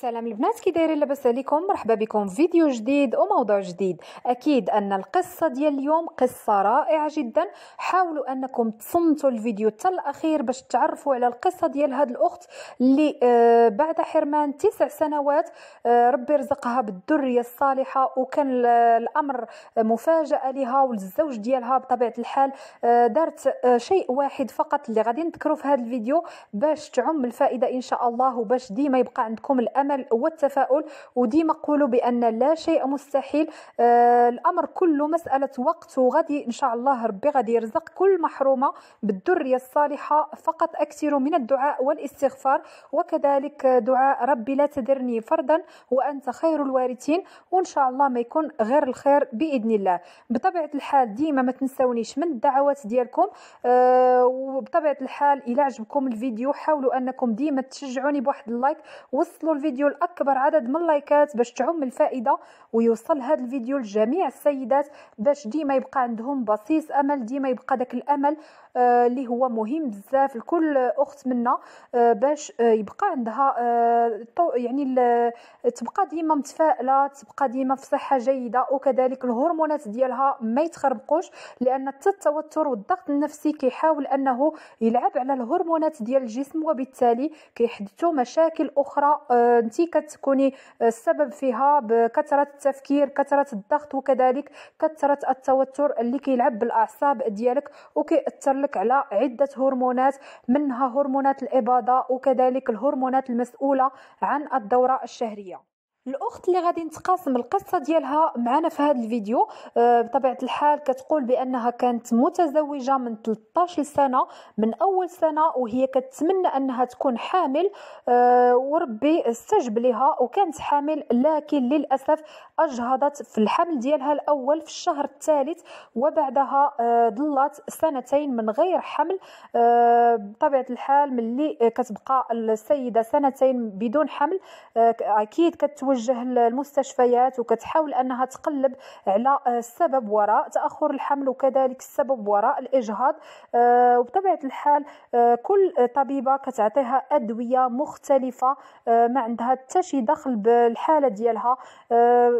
سلام البنات كي دايرين لاباس عليكم. مرحبا بكم. في فيديو جديد وموضوع جديد. أكيد أن القصة ديال اليوم قصة رائعة جدا. حاولوا أنكم تصنتوا الفيديو حتى الأخير باش تعرفوا على القصة ديال هاد الأخت اللي آه بعد حرمان تسع سنوات آه ربي رزقها بالذرية الصالحة وكان الأمر مفاجأة لها والزوج ديالها بطبيعة الحال. آه دارت آه شيء واحد فقط اللي غادي نذكروا في هذا الفيديو باش تعم الفائدة إن شاء الله وباش ديما يبقى عندكم الأمل الأمل والتفاؤل وديما قولوا بأن لا شيء مستحيل. آه الأمر كله مسألة وقت وغادي إن شاء الله ربي غادي يرزق كل محرومة بالذرية الصالحة. فقط اكثروا من الدعاء والاستغفار وكذلك دعاء ربي لا تدرني فردا وأنت خير الوارثين وإن شاء الله ما يكون غير الخير بإذن الله. بطبيعة الحال ديما ما تنسونيش من الدعوات ديالكم. آه وبطبيعة الحال إلى عجبكم الفيديو حاولوا أنكم ديما تشجعوني بواحد ال like وصلوا الفيديو الفيديو لاكبر عدد من اللايكات باش تعم الفائدة ويوصل هذا الفيديو لجميع السيدات باش ديما يبقى عندهم بصيص أمل ديما يبقى داك الأمل. اللي هو مهم بزاف. لكل أخت منا آه باش آه يبقى عندها آه يعني تبقى ديما متفائلة تبقى ديما في صحة جيدة. وكذلك الهرمونات ديالها ما يتخربقوش لأن التوتر والضغط النفسي كيحاول أنه يلعب على الهرمونات ديال الجسم. وبالتالي كيحدثوا مشاكل أخرى آه انت كتكوني السبب فيها بكثرة التفكير كثرة الضغط وكذلك كثرة التوتر اللي كيلعب بالأعصاب ديالك وكيأثر لك على عدة هرمونات منها هرمونات الإباضة وكذلك الهرمونات المسؤولة عن الدورة الشهرية. الأخت اللي غادي نتقاسم القصة ديالها معنا في هذا الفيديو. آه، بطبيعة الحال كتقول بأنها كانت متزوجة من 13 سنة من أول سنة وهي كتمنى أنها تكون حامل. آه، وربي استجب لها وكانت حامل لكن للأسف أجهضت في الحمل ديالها الأول في الشهر الثالث وبعدها آه، ظلت سنتين من غير حمل. بطبيعة الحال ملي كتبقى السيدة سنتين بدون حمل أكيد كتوجه كتوجه للمستشفيات وكتحاول أنها تقلب على السبب وراء تأخر الحمل وكذلك السبب وراء الإجهاض. آه، وبطبيعة الحال آه، كل طبيبة كتعطيها أدوية مختلفة آه، ما عندها حتى شي دخل بالحالة ديالها.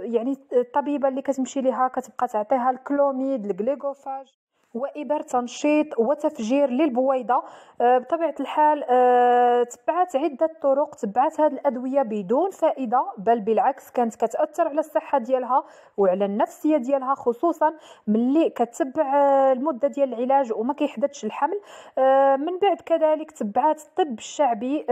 يعني الطبيبة اللي كتمشي ليها كتبقى تعطيها الكلوميد الجليكوفاج. وإبر تنشيط وتفجير للبويضة. آه، بطبيعة الحال آه، تبعت عدة طرق تبعت هذه الأدوية بدون فائدة بل بالعكس كانت كتأثر على الصحة ديالها وعلى النفسية ديالها خصوصا ملي كتبع آه، المدة ديال العلاج وما كيحدثش الحمل. من بعد كذلك تبعات الطب الشعبي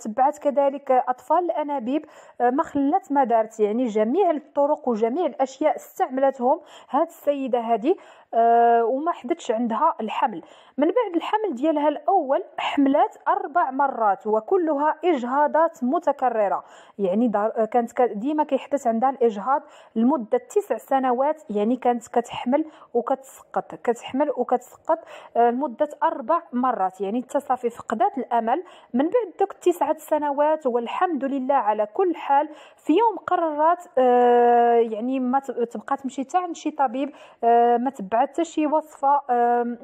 تبعات كذلك أطفال الأنابيب. ما خلات ما دارت. يعني جميع الطرق وجميع الأشياء استعملتهم. هذه السيدة هذه وما حدثش عندها الحمل. من بعد الحمل ديالها الأول حملات أربع مرات وكلها إجهاضات متكررة. يعني كانت ديما كيحدث عندها الإجهاض لمدة تسع سنوات يعني كانت كتحمل وكتسقط كتحمل وكتسقط آه، لمدة أربع مرات. يعني تصافي فقدات الأمل. من بعد دوك التسعه سنوات والحمد لله على كل حال في يوم قررت آه، يعني ما تبقى تمشي حتى عند شي طبيب ما تبع حتى شي وصفة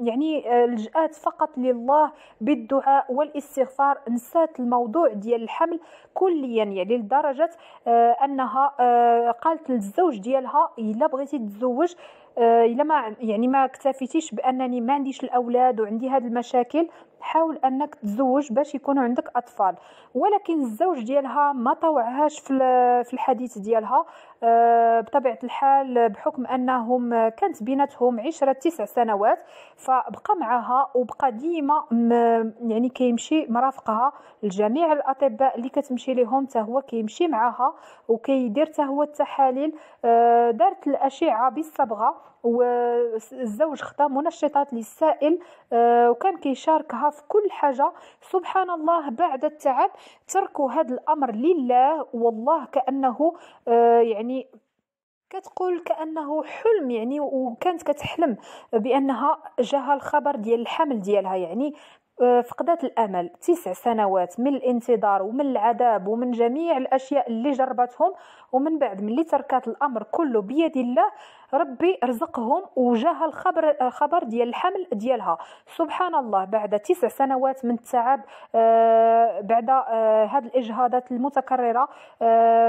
يعني آه، لجات فقط لله بالدعاء والاستغفار. نسات الموضوع ديال الحمل كليا يعني لدرجة آه، أنها آه، قالت للزوج ديالها إلا بغيتي تتزوج إلا ما يعني ما اكتفيتيش بأنني ما عنديش الأولاد وعندي هذه المشاكل حاول أنك تزوج باش يكونوا عندك أطفال. ولكن الزوج ديالها ما طوعهاش في الحديث ديالها آه، بطبيعة الحال بحكم أنهم كانت بيناتهم عشرة تسع سنوات فبقى معها وبقى ديما يعني كيمشي مرافقها لجميع الأطباء اللي كتمشي لهم حتى هو كيمشي معها وكيدير حتى هو التحاليل. آه، دارت الأشعة بالصبغة والزوج خدا منشطات للسائل آه، وكان كيشاركها في كل حاجة. سبحان الله بعد التعب تركوا هذا الأمر لله والله كأنه آه، يعني كتقول كأنه حلم يعني وكانت كتحلم بأنها جاها الخبر ديال الحمل ديالها يعني آه، فقدت الأمل. تسع سنوات من الانتظار ومن العذاب ومن جميع الأشياء اللي جربتهم ومن بعد ملي تركات الأمر كله بيد الله ربي رزقهم وجاها الخبر خبر ديال الحمل ديالها. سبحان الله بعد تسع سنوات من التعب آه، بعد هذه الإجهاضات المتكررة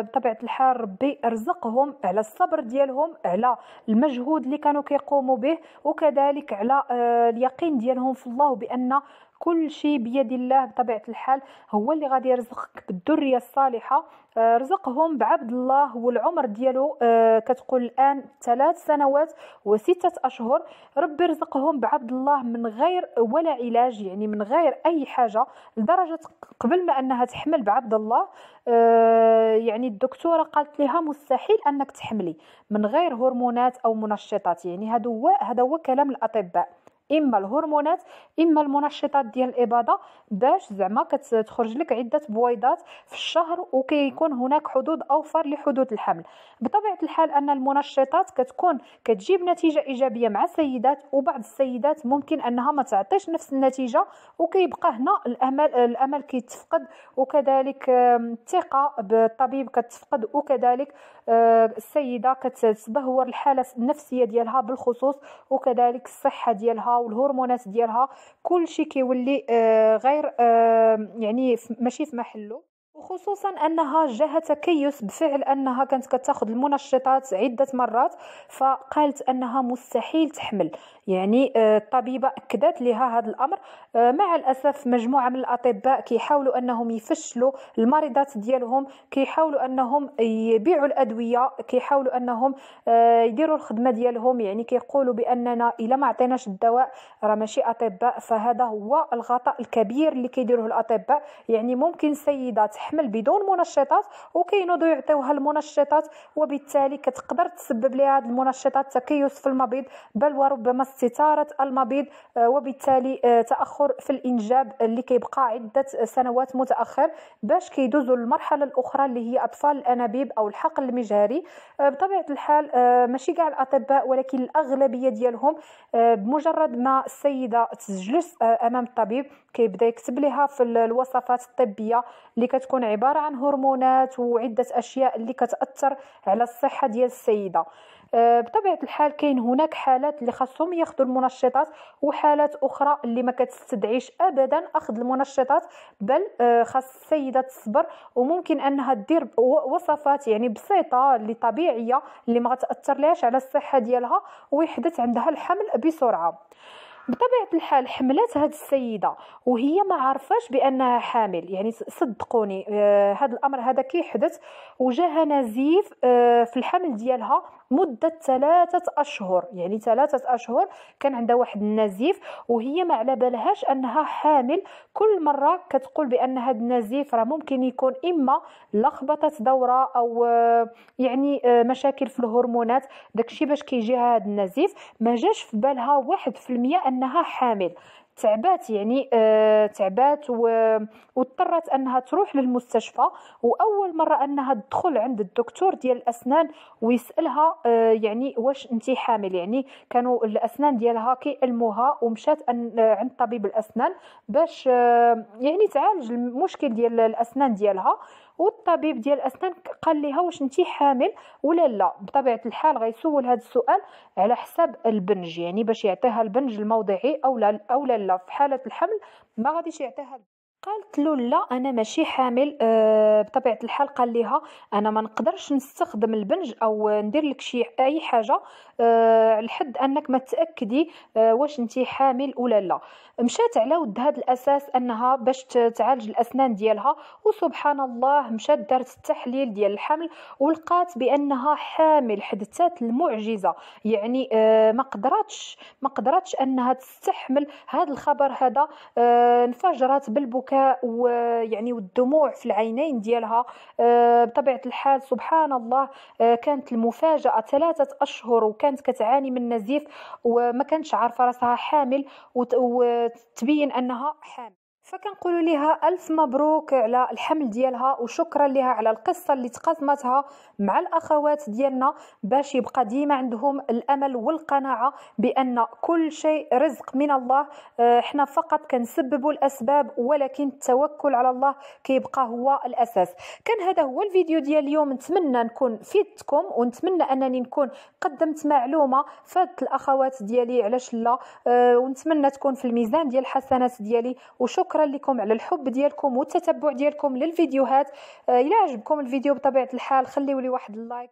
بطبيعة الحال ربي رزقهم على الصبر ديالهم على المجهود اللي كانوا كيقوموا به وكذلك على اليقين ديالهم في الله بأن كل شيء بيد الله. بطبيعة الحال هو اللي غادي يرزقك بالذرية الصالحة. آه، رزقهم بعبد الله والعمر ديالو آه، كتقول الآن ثلاث سنوات وستة أشهر. ربي رزقهم بعبد الله من غير ولا علاج يعني من غير أي حاجة لدرجة قبل ما أنها تحمل بعبد الله آه، يعني الدكتورة قالت لها مستحيل أنك تحملي من غير هرمونات أو منشطات. يعني هذا هو هو كلام الأطباء. إما الهرمونات إما المنشطات ديال الاباضه باش زعما كتخرج لك عدة بويضات في الشهر وكيكون هناك حدود أوفر لحدوث الحمل. بطبيعة الحال أن المنشطات كتكون كتجيب نتيجة إيجابية مع السيدات وبعض السيدات ممكن أنها ما تعطيش نفس النتيجة وكيبقى هنا الامل الامل كيتفقد وكذلك الثقة بالطبيب كتفقد وكذلك آه، السيدة كتدهور الحالة النفسية ديالها بالخصوص وكذلك الصحة ديالها والهرمونات ديالها كل شيء كيولي آه، غير آه، يعني ماشي في محله. وخصوصا أنها جاها تكيس بفعل أنها كانت كتاخذ المنشطات عدة مرات فقالت أنها مستحيل تحمل. يعني آه، الطبيبه أكدت لها هذا الأمر. آه، مع الأسف مجموعة من الأطباء كيحاولوا أنهم يفشلوا المريضات ديالهم كيحاولوا أنهم يبيعوا الأدوية كيحاولوا أنهم آه، يديروا الخدمة ديالهم. يعني كيقولوا بأننا إلا ما عطيناش الدواء راه ماشي أطباء فهذا هو الخطا الكبير اللي كيديروه الأطباء. يعني ممكن سيده تحمل بدون منشطات وكينوضوا يعطيوها المنشطات وبالتالي كتقدر تسبب لها هذه المنشطات تكيس في المبيض. بل وربما استثارة المبيض آه، وبالتالي آه، تأخر في الإنجاب اللي كيبقى عدة سنوات متأخر باش كيدوزوا للمرحلة الأخرى اللي هي أطفال الأنابيب أو الحقل المجهري. آه، بطبيعة الحال ماشي كاع الأطباء ولكن الأغلبية ديالهم بمجرد ما السيدة تجلس أمام الطبيب كيبدا يكتب لها في الوصفات الطبية اللي كتكون عبارة عن هرمونات وعدة أشياء اللي كتأثر على الصحة ديال السيدة. بطبيعة الحال كاين هناك حالات اللي خاصهم ياخذوا المنشطات وحالات أخرى اللي ما كتستدعيش ابدا أخذ المنشطات بل آه، خاص السيدة تصبر وممكن أنها دير وصفات يعني بسيطة اللي طبيعيه اللي ما غتأثر لهاش على الصحة ديالها ويحدث عندها الحمل بسرعة. بطبيعة الحال حملات هذه السيدة وهي ما عرفاش بأنها حامل يعني صدقوني آه هذا الأمر هذا كيحدث وجاها نزيف آه في الحمل ديالها مدة ثلاثة أشهر. يعني ثلاثة أشهر كان عندها واحد النزيف وهي ما على بالهاش أنها حامل. كل مرة كتقول بأن هذا النزيف راه ممكن يكون إما لخبطه دورة أو آه يعني آه مشاكل في الهرمونات. داكشي باش كيجيها هذا النزيف. ما جاش في بالها واحد في المية أنها حامل. تعبات يعني آه تعبات واضطرت أنها تروح للمستشفى وأول مرة أنها تدخل عند الدكتور ديال الأسنان ويسألها آه يعني واش أنت حامل يعني كانوا الأسنان ديالها كيألموها ومشات عند طبيب الأسنان باش آه يعني تعالج المشكل ديال الأسنان ديالها. والطبيب ديال الأسنان قال لها واش انت حامل ولا لا. بطبيعة الحال غيسول هذا السؤال على حساب البنج يعني باش يعطيها البنج الموضعي أو لا أو لا في حالة الحمل ما غاديش يعطيها قالت له لا أنا ماشي حامل أه بطبيعة الحال قال لها أنا ما نقدرش نستخدم البنج أو ندير لك شي أي حاجة أه لحد أنك ما تأكدي أه واش أنت حامل ولا لا. مشات على ود هذا الأساس أنها باش تعالج الأسنان ديالها وسبحان الله مشات دارت التحليل ديال الحمل ولقات بأنها حامل حدثت المعجزة. يعني أه ما قدرتش ما قدرتش أنها تستحمل هذا الخبر هذا أه انفجرت بالبكاء. البكاء ويعني والدموع في العينين ديالها آه، بطبيعة الحال سبحان الله آه، كانت المفاجأة ثلاثة أشهر وكانت كتعاني من نزيف وما كانتش عارفة راسها حامل وتبين أنها حامل. فكنقول لها ألف مبروك على الحمل ديالها وشكرا لها على القصة اللي تقاسمتها مع الأخوات ديالنا باش يبقى ديما عندهم الأمل والقناعة بأن كل شيء رزق من الله. آه، حنا فقط كنسببوا الأسباب ولكن التوكل على الله كيبقى هو الأساس. كان هذا هو الفيديو ديال اليوم. نتمنى نكون فيدتكم ونتمنى أنني نكون قدمت معلومة فادت الأخوات ديالي علاش لا؟ أه ونتمنى تكون في الميزان ديال الحسنات ديالي وشكرا لكم على الحب ديالكم والتتبع ديالكم للفيديوهات. أه إلى عجبكم الفيديو بطبيعة الحال خليوا لي واحد اللايك.